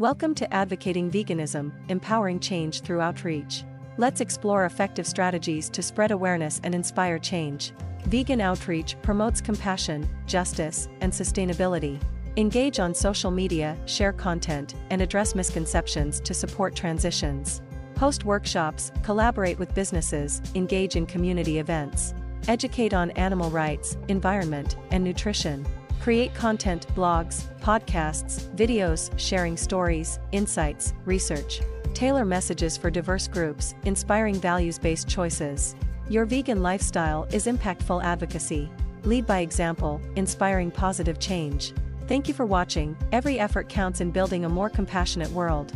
Welcome to Advocating Veganism, Empowering Change Through Outreach. Let's explore effective strategies to spread awareness and inspire change. Vegan outreach promotes compassion, justice, and sustainability. Engage on social media, share content, and address misconceptions to support transitions. Host workshops, collaborate with businesses, engage in community events. Educate on animal rights, environment, and nutrition. Create content, blogs, podcasts, videos, sharing stories, insights, research. Tailor messages for diverse groups, inspiring values based choices. Your vegan lifestyle is impactful advocacy. Lead by example, inspiring positive change. Thank you for watching. Every effort counts in building a more compassionate world.